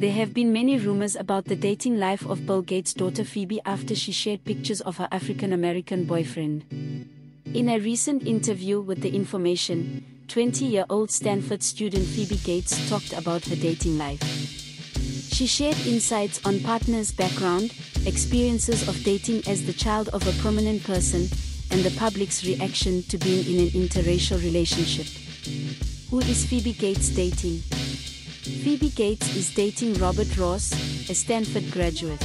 There have been many rumors about the dating life of Bill Gates' daughter Phoebe after she shared pictures of her African American boyfriend. In a recent interview with The Information, 20 year old Stanford student Phoebe Gates talked about her dating life. She shared insights on partners' background, experiences of dating as the child of a prominent person, and the public's reaction to being in an interracial relationship. Who is Phoebe Gates dating? Phoebe Gates is dating Robert Ross, a Stanford graduate.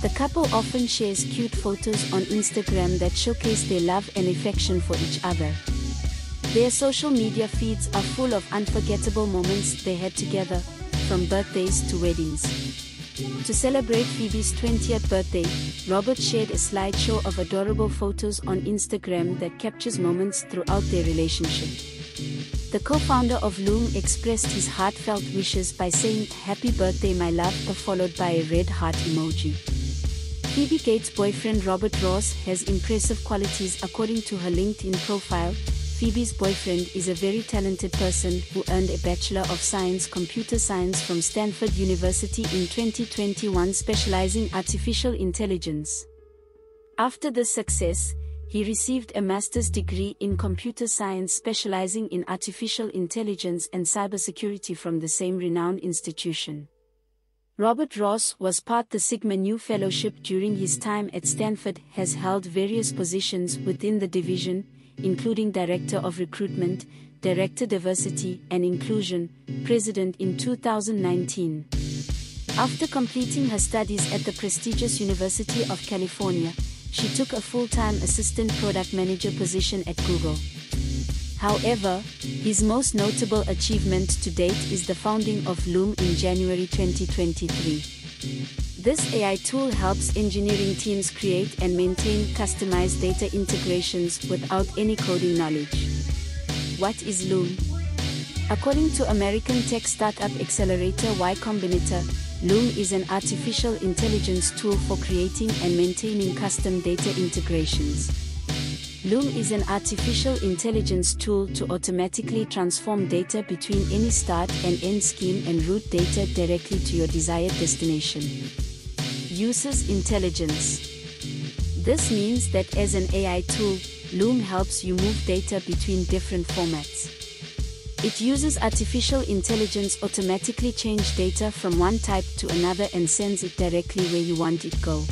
The couple often shares cute photos on Instagram that showcase their love and affection for each other. Their social media feeds are full of unforgettable moments they had together, from birthdays to weddings. To celebrate Phoebe's 20th birthday, Robert shared a slideshow of adorable photos on Instagram that captures moments throughout their relationship. The co-founder of Lume expressed his heartfelt wishes by saying, Happy birthday my love, followed by a red heart emoji. Phoebe Gates' boyfriend Robert Ross has impressive qualities according to her LinkedIn profile, Phoebe's boyfriend is a very talented person who earned a Bachelor of Science Computer Science from Stanford University in 2021 specializing artificial intelligence. After this success, he received a master's degree in computer science specializing in artificial intelligence and cybersecurity from the same renowned institution. Robert Ross was part the Sigma Nu Fellowship during his time at Stanford has held various positions within the division, including Director of Recruitment, Director Diversity and Inclusion, President in 2019. After completing her studies at the prestigious University of California, she took a full-time assistant product manager position at Google. However, his most notable achievement to date is the founding of Lume in January 2023. This AI tool helps engineering teams create and maintain customized data integrations without any coding knowledge. What is Lume? According to American tech startup accelerator Y Combinator, Lume is an artificial intelligence tool for creating and maintaining custom data integrations. Lume is an artificial intelligence tool to automatically transform data between any start and end scheme and route data directly to your desired destination. Uses intelligence. This means that as an AI tool, Lume helps you move data between different formats. It uses artificial intelligence automatically change data from one type to another and sends it directly where you want it go.